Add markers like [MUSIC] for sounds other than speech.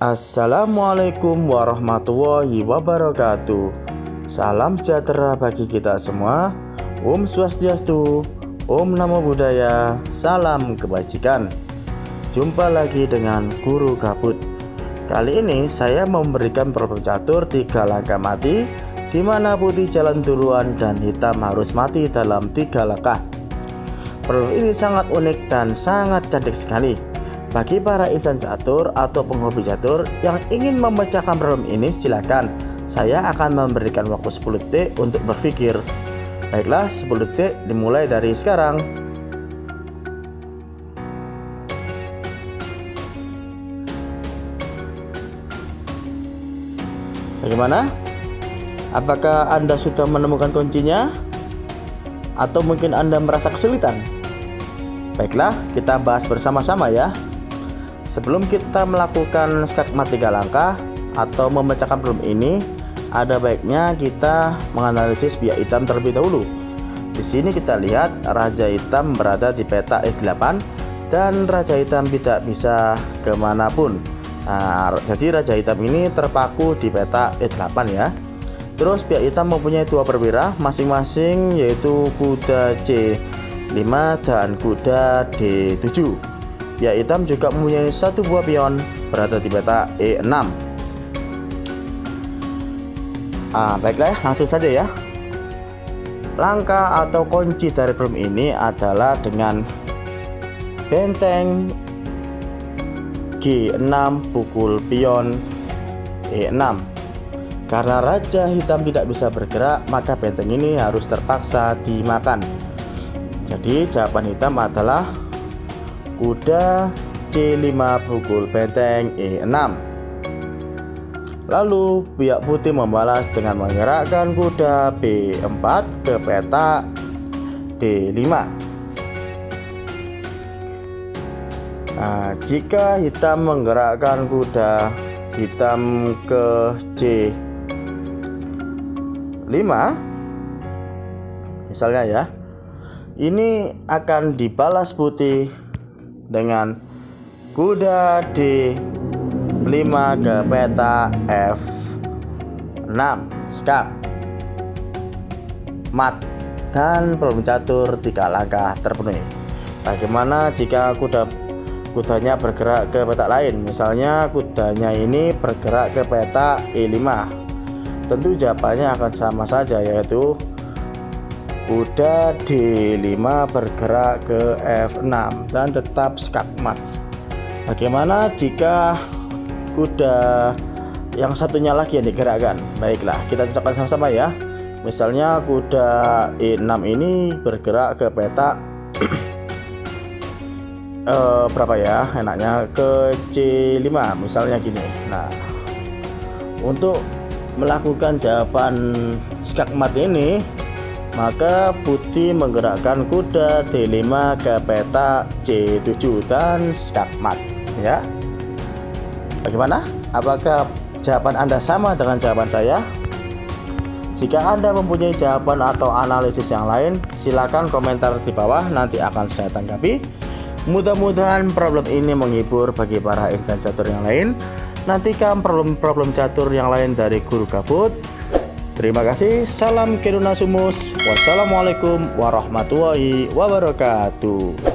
Assalamualaikum warahmatullahi wabarakatuh. Salam sejahtera bagi kita semua. Om Swastiastu, Om Namo Buddhaya, salam kebajikan. Jumpa lagi dengan Guru Gabut. Kali ini saya memberikan problem catur tiga langkah mati di mana putih jalan duluan dan hitam harus mati dalam tiga langkah. Problem ini sangat unik dan sangat cantik sekali. Bagi para insan catur atau penghobi catur yang ingin memecahkan problem ini silakan. Saya akan memberikan waktu 10 detik untuk berpikir. Baiklah, 10 detik dimulai dari sekarang. Bagaimana? Apakah Anda sudah menemukan kuncinya? Atau mungkin Anda merasa kesulitan? Baiklah, kita bahas bersama-sama ya. Sebelum kita melakukan skakmat tiga langkah atau memecahkan problem ini, ada baiknya kita menganalisis biak hitam terlebih dahulu. Di sini kita lihat Raja Hitam berada di peta E8 dan Raja Hitam tidak bisa ke mana pun. Nah, jadi Raja Hitam ini terpaku di peta E8 ya. Terus pihak hitam mempunyai dua perwira masing-masing yaitu kuda C5 dan kuda D7 Pihak hitam juga mempunyai satu buah pion berada di peta E6. Ah, baiklah, langsung saja ya. Langkah atau kunci dari problem ini adalah dengan benteng G6 pukul pion E6. Karena raja hitam tidak bisa bergerak, maka benteng ini harus terpaksa dimakan. Jadi jawaban hitam adalah kuda C5 pukul benteng E6 Lalu pihak putih membalas dengan menggerakkan kuda B4 ke peta D5 Nah, jika hitam menggerakkan kuda hitam ke C5 misalnya ya ini akan dibalas putih dengan kuda d 5 ke peta F6 skak mat. Dan problem catur tiga langkah terpenuhi. Bagaimana jika kuda kudanya bergerak ke peta lain? Misalnya kudanya ini bergerak ke peta E5 tentu jawabannya akan sama saja yaitu kuda D5 bergerak ke F6 dan tetap skakmat bagaimana jika kuda yang satunya lagi yang digerakkan? Baiklah kita cocokkan sama-sama ya. Misalnya kuda E6 ini bergerak ke peta [CLEARS THROAT] eh, berapa ya? Enaknya ke C5 misalnya gini. Nah untuk melakukan jawaban skakmat ini maka putih menggerakkan kuda D5 ke peta C7 dan skakmat ya. Bagaimana? Apakah jawaban Anda sama dengan jawaban saya? Jika Anda mempunyai jawaban atau analisis yang lain silakan komentar di bawah nanti akan saya tanggapi. Mudah-mudahan problem ini menghibur bagi para insan catur yang lain. Nantikan problem-problem catur yang lain dari guru gabut Terima kasih. Salam Kiruna Sumus. Wassalamualaikum warahmatullahi wabarakatuh.